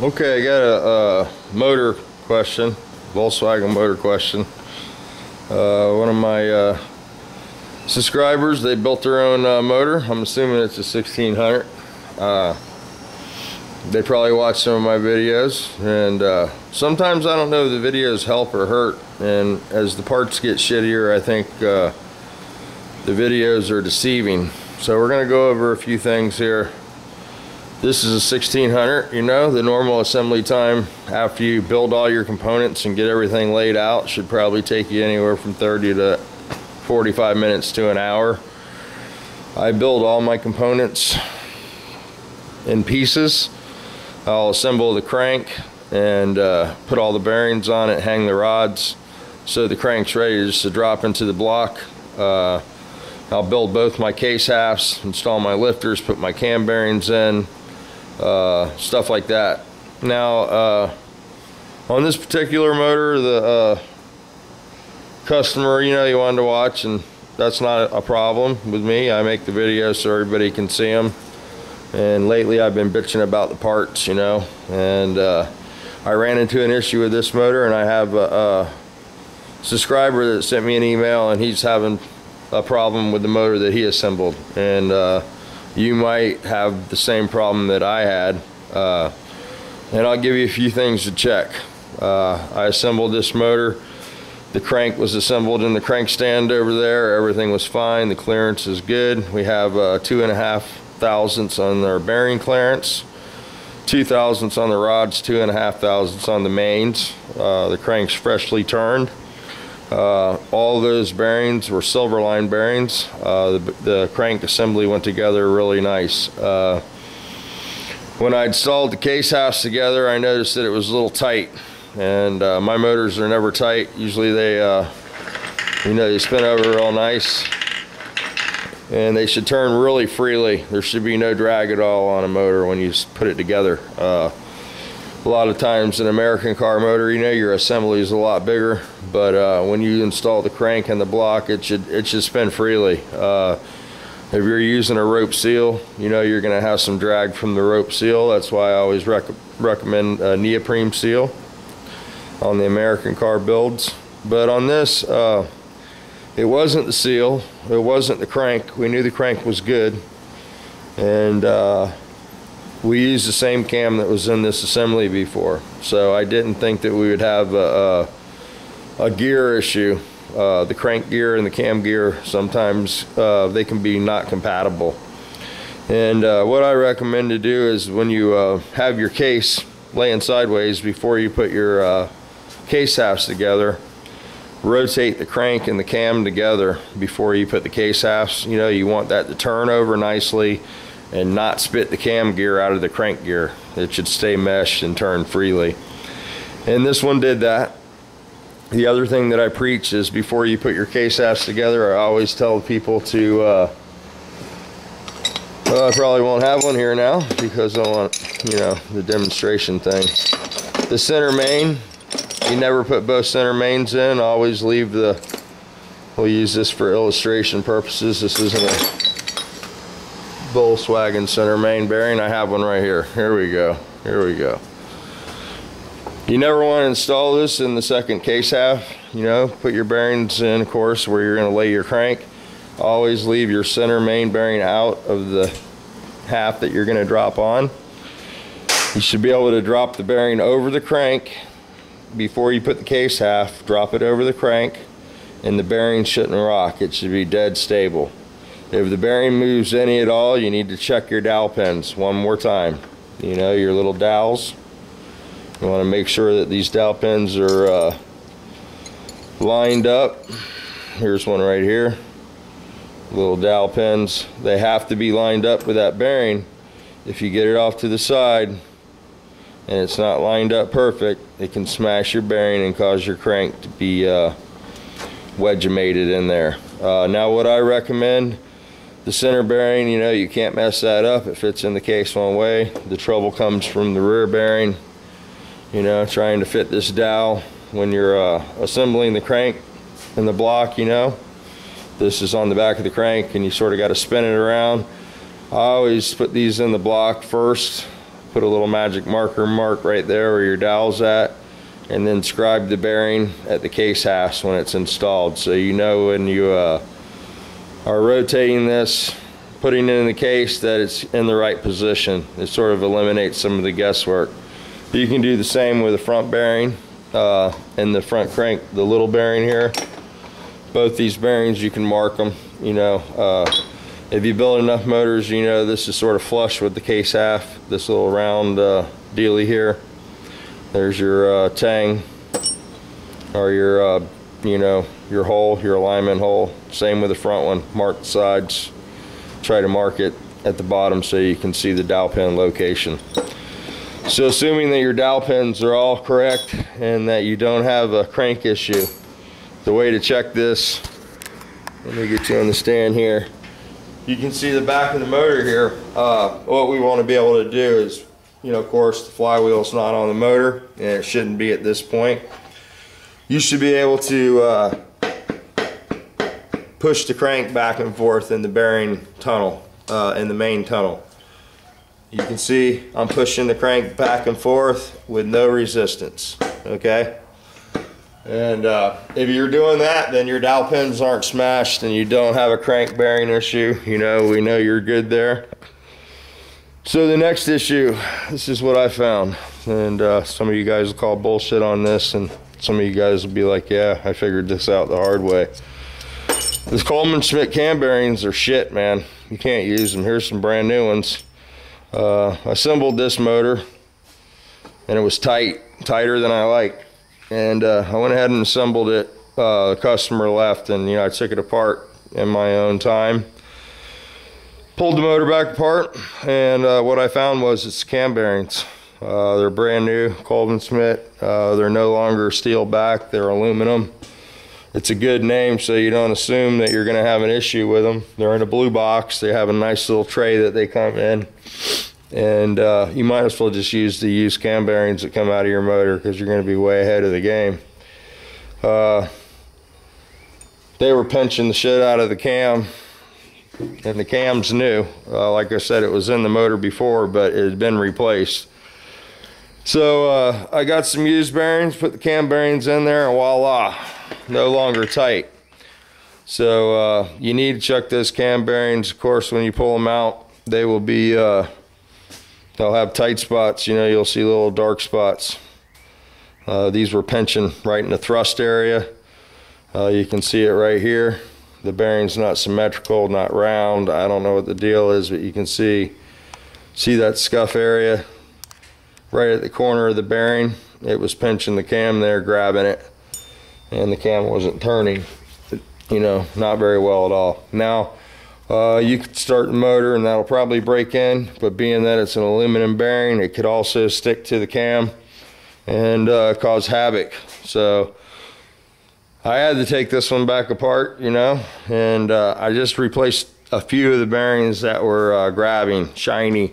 Okay, I got a, motor question, Volkswagen motor question. Uh, one of my uh, subscribers, they built their own uh, motor. I'm assuming it's a 1600. Uh, they probably watch some of my videos, and uh, sometimes I don't know if the videos help or hurt. And as the parts get shittier, I think the videos are deceiving. So we're gonna go over a few things here. This is a 1600, you know, the normal assembly time after you build all your components and get everything laid out should probably take you anywhere from 30 to 45 minutes to an hour. I build all my components in pieces. I'll assemble the crank and uh, put all the bearings on it, hang the rods so the crank's ready just to drop into the block. Uh, I'll build both my case halves, install my lifters, put my cam bearings in, uh, stuff like that. Now, uh, on this particular motor, the uh, customer, you know, you wanted to watch, and that's not a problem with me. I make the videos so everybody can see them. And lately, I've been bitching about the parts, you know, and uh, I ran into an issue with this motor, and I have a, a subscriber that sent me an email, and he's having a problem with the motor that he assembled, and uh, you might have the same problem that I had. Uh, and I'll give you a few things to check. Uh, I assembled this motor. The crank was assembled in the crank stand over there. Everything was fine. The clearance is good. We have uh, two and a half thousandths on our bearing clearance, two thousandths on the rods, two and a half thousandths on the mains. Uh, the crank's freshly turned. Uh, all those bearings were Silverline bearings. Uh, the, the, crank assembly went together really nice. Uh, when I installed the case halves together, I noticed that it was a little tight. And uh, my motors are never tight. Usually they, uh, you know, they spin over real nice. And they should turn really freely. There should be no drag at all on a motor when you put it together. A lot of times an American car motor, you know, your assembly is a lot bigger, but uh, when you install the crank and the block, it should it should spin freely. Uh, if you're using a rope seal, you know you're going to have some drag from the rope seal. That's why I always rec recommend a neoprene seal on the American car builds. But on this, uh, it wasn't the seal, it wasn't the crank. We knew the crank was good, and uh, we used the same cam that was in this assembly before. So I didn't think that we would have a, a, a gear issue. Uh, the crank gear and the cam gear, sometimes uh, they can be not compatible. And uh, what I recommend to do is when you uh, have your case laying sideways before you put your uh, case halves together, rotate the crank and the cam together before you put the case halves. You know, you want that to turn over nicely and not spit the cam gear out of the crank gear. It should stay meshed and turn freely. And this one did that. The other thing that I preach is before you put your case halves together, I always tell people to, uh, well, I probably won't have one here now because I want, you know, the demonstration thing. The center main, you never put both center mains in. Always leave the, we'll use this for illustration purposes. This isn't a Volkswagen center main bearing. I have one right here. Here we go. Here we go. You never want to install this in the second case half. You know, put your bearings in, of course, where you're going to lay your crank. Always leave your center main bearing out of the half that you're going to drop on. You should be able to drop the bearing over the crank before you put the case half. Drop it over the crank and the bearing shouldn't rock. It should be dead stable. If the bearing moves any at all, you need to check your dowel pins one more time. You know, your little dowels. You want to make sure that these dowel pins are uh, lined up. Here's one right here. Little dowel pins. They have to be lined up with that bearing. If you get it off to the side and it's not lined up perfect, it can smash your bearing and cause your crank to be uh, wedge-mated in there. Uh, now what I recommend the center bearing, you know, you can't mess that up. It fits in the case one way. The trouble comes from the rear bearing, you know, trying to fit this dowel when you're uh, assembling the crank and the block, you know. This is on the back of the crank and you sort of got to spin it around. I always put these in the block first, put a little magic marker mark right there where your dowel's at, and then scribe the bearing at the case halves when it's installed. So you know when you uh, are rotating this, putting it in the case that it's in the right position. It sort of eliminates some of the guesswork. You can do the same with the front bearing uh, and the front crank, the little bearing here. Both these bearings, you can mark them, you know. Uh, if you build enough motors, you know this is sort of flush with the case half, this little round uh, dealy here. There's your uh, tang, or your, uh, you know, your hole, your alignment hole. Same with the front one, mark the sides. Try to mark it at the bottom so you can see the dowel pin location. So assuming that your dowel pins are all correct and that you don't have a crank issue, the way to check this, let me get you on the stand here. You can see the back of the motor here. Uh, what we want to be able to do is, you know, of course, the flywheel's not on the motor and it shouldn't be at this point. You should be able to uh, push the crank back and forth in the bearing tunnel, uh, in the main tunnel. You can see I'm pushing the crank back and forth with no resistance, okay? And uh, if you're doing that, then your dowel pins aren't smashed and you don't have a crank bearing issue. You know, we know you're good there. So the next issue, this is what I found. And uh, some of you guys will call bullshit on this and some of you guys will be like, yeah, I figured this out the hard way. These Kolbenschmidt cam bearings are shit, man. You can't use them. Here's some brand new ones. Uh, assembled this motor and it was tight, tighter than I like. And uh, I went ahead and assembled it. Uh, the customer left and you know I took it apart in my own time. Pulled the motor back apart and uh, what I found was it's cam bearings. Uh, they're brand new, Kolbenschmidt. Uh, they're no longer steel back, they're aluminum. It's a good name so you don't assume that you're gonna have an issue with them. They're in a blue box, they have a nice little tray that they come in and uh, you might as well just use the used cam bearings that come out of your motor because you're going to be way ahead of the game. Uh, they were pinching the shit out of the cam and the cam's new. Uh, like I said, it was in the motor before, but it had been replaced. So uh, I got some used bearings, put the cam bearings in there, and voila, no longer tight. So uh, you need to check those cam bearings. Of course, when you pull them out, they will be uh, They'll have tight spots, you know, you'll see little dark spots. Uh, these were pinching right in the thrust area. Uh, you can see it right here. The bearing's not symmetrical, not round. I don't know what the deal is, but you can see, see that scuff area right at the corner of the bearing. It was pinching the cam there, grabbing it, and the cam wasn't turning, you know, not very well at all. Now, uh, you could start the motor and that'll probably break in, but being that it's an aluminum bearing, it could also stick to the cam and uh, cause havoc. So I had to take this one back apart, you know, and uh, I just replaced a few of the bearings that were uh, grabbing, shiny,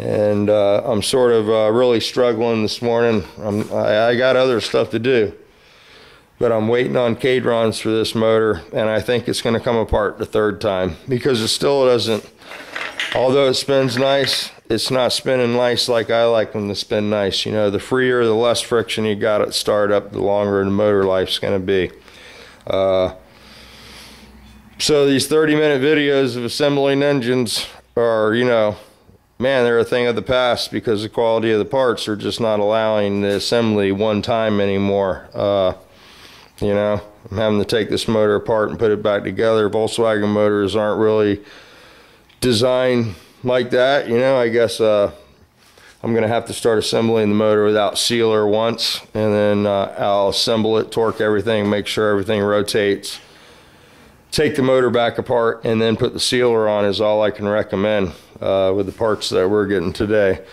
and uh, I'm sort of uh, really struggling this morning. I, I got other stuff to do but I'm waiting on Kadrons for this motor and I think it's going to come apart the third time because it still doesn't although it spins nice it's not spinning nice like I like them to spin nice you know the freer the less friction you got at startup the longer the motor life's going to be uh, so these 30 minute videos of assembling engines are you know man they're a thing of the past because the quality of the parts are just not allowing the assembly one time anymore uh, you know, I'm having to take this motor apart and put it back together. Volkswagen motors aren't really designed like that. You know, I guess uh, I'm going to have to start assembling the motor without sealer once, and then uh, I'll assemble it, torque everything, make sure everything rotates. Take the motor back apart and then put the sealer on is all I can recommend uh, with the parts that we're getting today.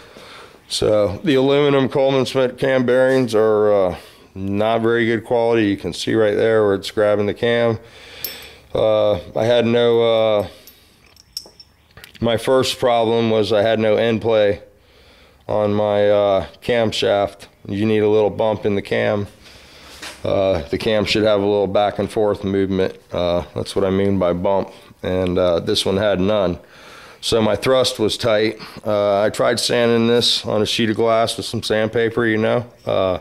So the aluminum Kolbenschmidt cam bearings are uh, not very good quality. You can see right there where it's grabbing the cam. Uh, I had no, uh, my first problem was I had no end play on my uh, camshaft. You need a little bump in the cam. Uh, the cam should have a little back and forth movement. Uh, that's what I mean by bump. And uh, this one had none. So my thrust was tight. Uh, I tried sanding this on a sheet of glass with some sandpaper, you know, uh,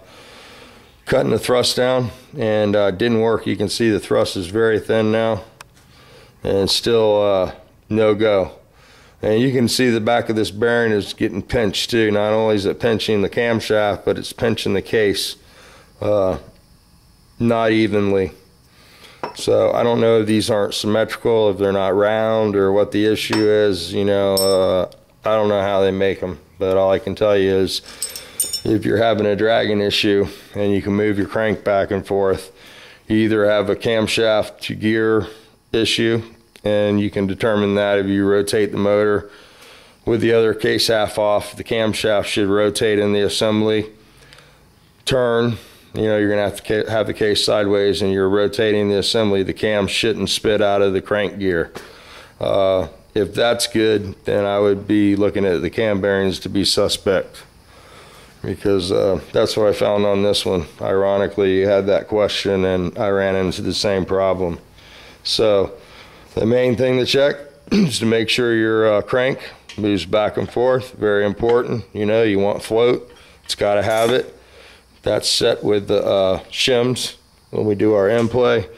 cutting the thrust down, and didn't work. You can see the thrust is very thin now, and still no go. And you can see the back of this bearing is getting pinched too. Not only is it pinching the camshaft, but it's pinching the case uh, not evenly. So I don't know if these aren't symmetrical, if they're not round, or what the issue is. You know, uh, I don't know how they make them, but all I can tell you is if you're having a dragging issue and you can move your crank back and forth, you either have a camshaft to gear issue, and you can determine that if you rotate the motor with the other case half off, the camshaft should rotate in the assembly, turn, you know, you're going to have to have the case sideways and you're rotating the assembly, the cam shouldn't spit out of the crank gear. Uh, if that's good, then I would be looking at the cam bearings to be suspect because uh, that's what I found on this one. Ironically, you had that question and I ran into the same problem. So the main thing to check is to make sure your uh, crank moves back and forth. Very important. You know, you want float. It's got to have it. That's set with the uh, shims when we do our end play.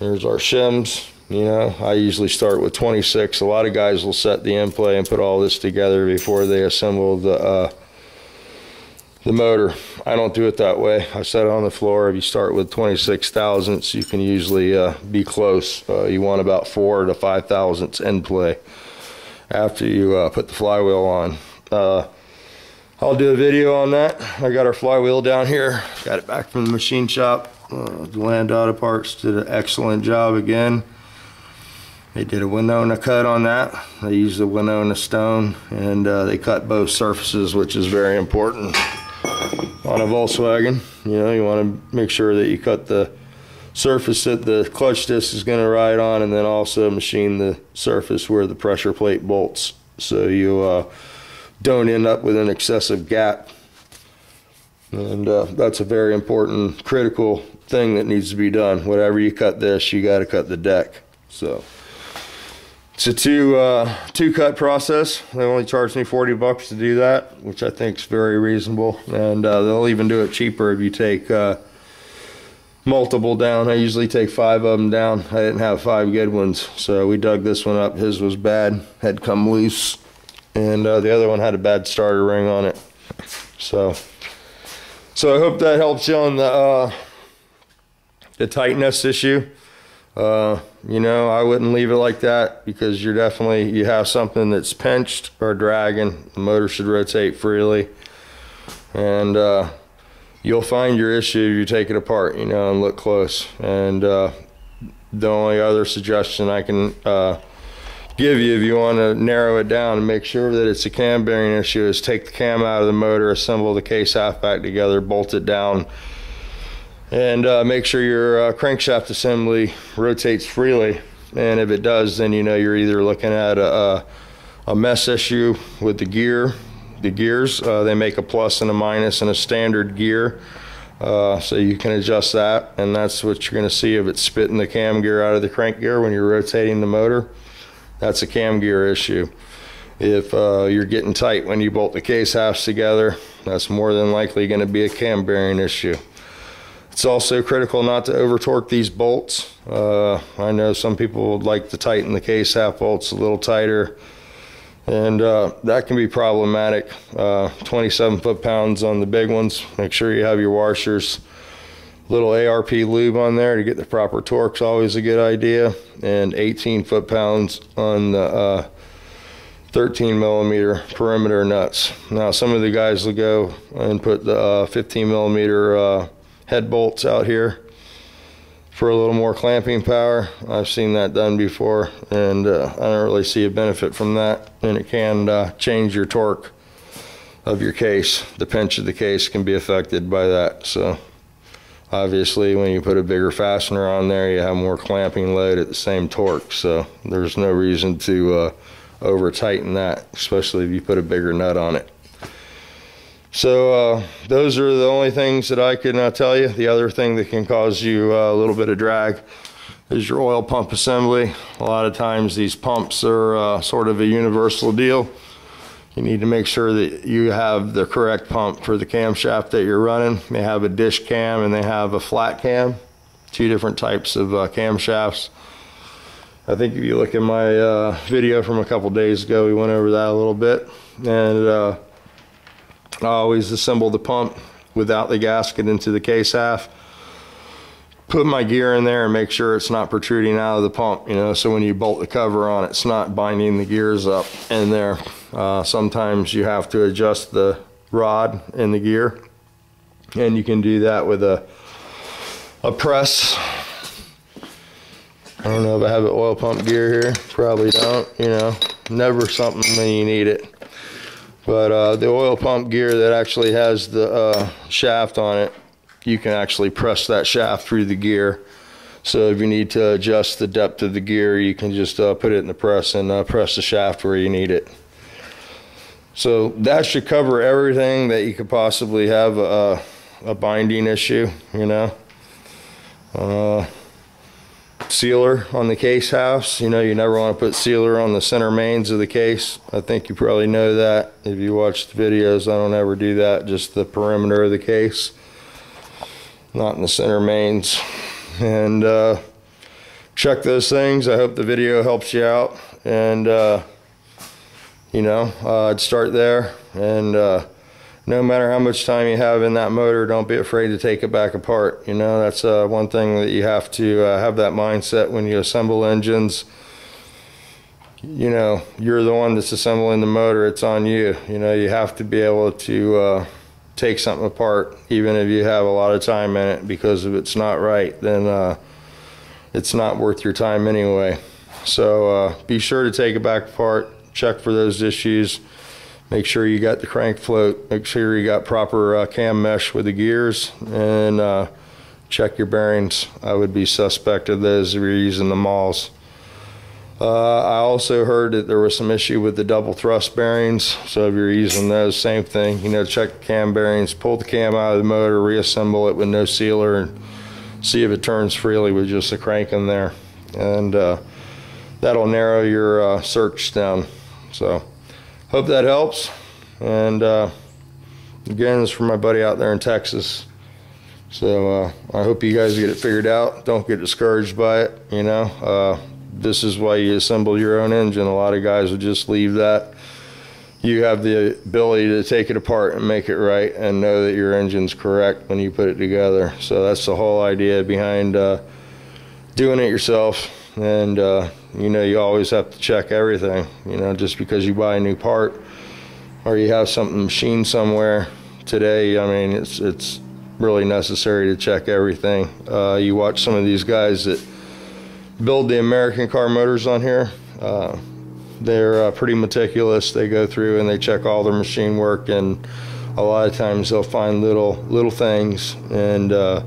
There's our shims. You know, I usually start with 26. A lot of guys will set the end play and put all this together before they assemble the uh, the motor. I don't do it that way. I set it on the floor. If you start with 26 thousandths, you can usually uh, be close. Uh, you want about four to five thousandths end play after you uh, put the flywheel on. I'll do a video on that. I got our flywheel down here. Got it back from the machine shop. Uh, Land Auto Parts did an excellent job again. They did a Winona cut on that. They used the Winona stone and uh, they cut both surfaces, which is very important on a Volkswagen. You know, you want to make sure that you cut the surface that the clutch disc is going to ride on and then also machine the surface where the pressure plate bolts. So you uh, don't end up with an excessive gap. And uh, that's a very important, critical thing that needs to be done. Whatever you cut this, you got to cut the deck. So it's a two uh, two cut process. They only charge me 40 bucks to do that, which I think is very reasonable. And uh, they'll even do it cheaper if you take uh, multiple down. I usually take five of them down. I didn't have five good ones, so we dug this one up. His was bad, had come loose and uh, the other one had a bad starter ring on it. So, so I hope that helps you on the uh, the tightness issue. Uh, you know, I wouldn't leave it like that because you're definitely you have something that's pinched or dragging. The motor should rotate freely, and uh, you'll find your issue if you take it apart. You know, and look close. And uh, the only other suggestion I can uh, give you if you want to narrow it down and make sure that it's a cam bearing issue is take the cam out of the motor, assemble the case half back together, bolt it down, and uh, make sure your uh, crankshaft assembly rotates freely. And if it does, then you know you're either looking at a, a mess issue with the gear. The gears, uh, they make a plus and a minus and a standard gear. Uh, so you can adjust that, and that's what you're going to see if it's spitting the cam gear out of the crank gear when you're rotating the motor that's a cam gear issue. If uh, you're getting tight when you bolt the case halves together, that's more than likely going to be a cam bearing issue. It's also critical not to over torque these bolts. Uh, I know some people would like to tighten the case half bolts a little tighter and uh, that can be problematic. Uh, 27 foot pounds on the big ones. Make sure you have your washers little ARP lube on there to get the proper torque is always a good idea. And 18 foot-pounds on the uh, 13 millimeter perimeter nuts. Now some of the guys will go and put the uh, 15 millimeter uh, head bolts out here for a little more clamping power. I've seen that done before and uh, I don't really see a benefit from that. And it can uh, change your torque of your case. The pinch of the case can be affected by that. So. Obviously, when you put a bigger fastener on there, you have more clamping load at the same torque. So there's no reason to uh, over tighten that, especially if you put a bigger nut on it. So uh, those are the only things that I can uh, tell you. The other thing that can cause you uh, a little bit of drag is your oil pump assembly. A lot of times these pumps are uh, sort of a universal deal. You need to make sure that you have the correct pump for the camshaft that you're running. They have a dish cam and they have a flat cam, two different types of uh, camshafts. I think if you look at my uh, video from a couple days ago, we went over that a little bit. And uh, I always assemble the pump without the gasket into the case half put my gear in there and make sure it's not protruding out of the pump, you know, so when you bolt the cover on, it's not binding the gears up in there. Uh, sometimes you have to adjust the rod in the gear, and you can do that with a, a press. I don't know if I have an oil pump gear here. Probably don't, you know, never something when you need it. But uh, the oil pump gear that actually has the uh, shaft on it you can actually press that shaft through the gear. So if you need to adjust the depth of the gear, you can just uh, put it in the press and uh, press the shaft where you need it. So that should cover everything that you could possibly have a, a binding issue, you know. Uh, sealer on the case halves, you know, you never want to put sealer on the center mains of the case. I think you probably know that. If you watch the videos, I don't ever do that, just the perimeter of the case not in the center mains. And uh, check those things. I hope the video helps you out. And, uh, you know, uh, I'd start there. And uh, no matter how much time you have in that motor, don't be afraid to take it back apart. You know, that's uh, one thing that you have to uh, have that mindset when you assemble engines. You know, you're the one that's assembling the motor. It's on you. You know, you have to be able to take something apart, even if you have a lot of time in it, because if it's not right, then uh, it's not worth your time anyway. So uh, be sure to take it back apart, check for those issues, make sure you got the crank float, make sure you got proper uh, cam mesh with the gears, and uh, check your bearings. I would be suspect of those if you're using the Mauls. Uh, I also heard that there was some issue with the double thrust bearings. So if you're using those, same thing. You know, check the cam bearings, pull the cam out of the motor, reassemble it with no sealer, and see if it turns freely with just a crank in there. And uh, that'll narrow your uh, search down. So hope that helps. And uh, again, this is for my buddy out there in Texas. So uh, I hope you guys get it figured out. Don't get discouraged by it. You know, uh, this is why you assemble your own engine. A lot of guys would just leave that. You have the ability to take it apart and make it right and know that your engine's correct when you put it together. So that's the whole idea behind uh, doing it yourself. And, uh, you know, you always have to check everything. You know, just because you buy a new part or you have something machined somewhere today, I mean, it's, it's really necessary to check everything. Uh, you watch some of these guys that build the American car motors on here. Uh, they're uh, pretty meticulous. They go through and they check all their machine work, and a lot of times they'll find little little things, and uh,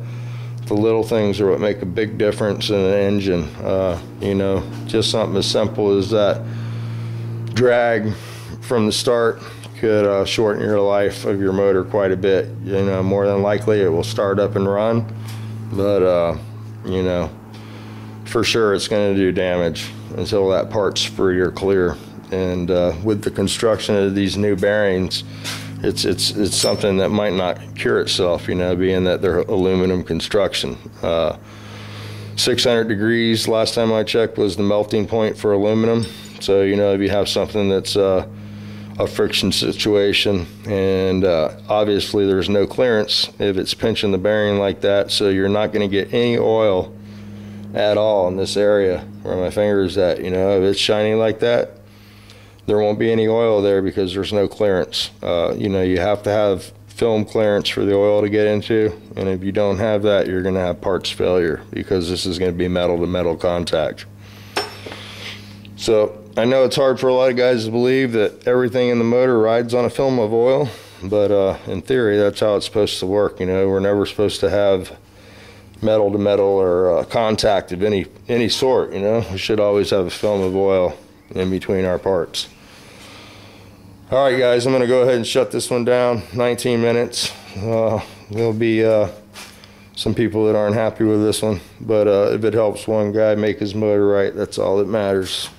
the little things are what make a big difference in an engine. Uh, you know, just something as simple as that drag from the start could uh, shorten your life of your motor quite a bit. You know, more than likely it will start up and run, but uh, you know for sure it's going to do damage until that part's free or clear. And uh, with the construction of these new bearings, it's it's it's something that might not cure itself, you know, being that they're aluminum construction. Uh, 600 degrees last time I checked was the melting point for aluminum. So you know if you have something that's uh, a friction situation, and uh, obviously there's no clearance if it's pinching the bearing like that, so you're not going to get any oil at all in this area where my finger is at. You know, if it's shiny like that, there won't be any oil there because there's no clearance. Uh, you know, you have to have film clearance for the oil to get into, and if you don't have that, you're going to have parts failure because this is going to be metal to metal contact. So I know it's hard for a lot of guys to believe that everything in the motor rides on a film of oil, but uh, in theory, that's how it's supposed to work. You know, we're never supposed to have metal to metal or uh, contact of any any sort. You know, we should always have a film of oil in between our parts. All right, guys, I'm going to go ahead and shut this one down. 19 minutes. Uh, we'll be uh, some people that aren't happy with this one. But uh, if it helps one guy make his motor right, that's all that matters.